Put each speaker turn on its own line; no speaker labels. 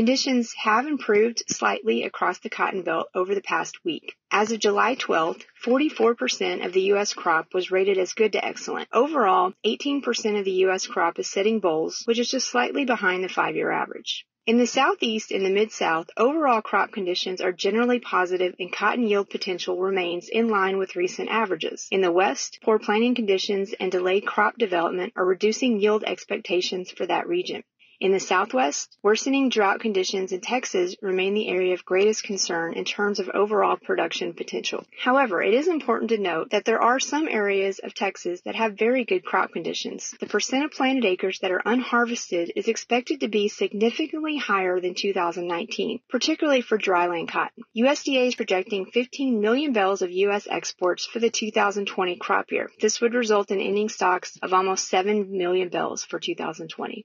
Conditions have improved slightly across the cotton belt over the past week. As of July 12th, 44% of the U.S. crop was rated as good to excellent. Overall, 18% of the U.S. crop is setting bolls, which is just slightly behind the five-year average. In the southeast and the mid-south, overall crop conditions are generally positive and cotton yield potential remains in line with recent averages. In the west, poor planting conditions and delayed crop development are reducing yield expectations for that region. In the southwest, worsening drought conditions in Texas remain the area of greatest concern in terms of overall production potential. However, it is important to note that there are some areas of Texas that have very good crop conditions. The percent of planted acres that are unharvested is expected to be significantly higher than 2019, particularly for dryland cotton. USDA is projecting 15 million bales of U.S. exports for the 2020 crop year. This would result in ending stocks of almost 7 million bales for 2020.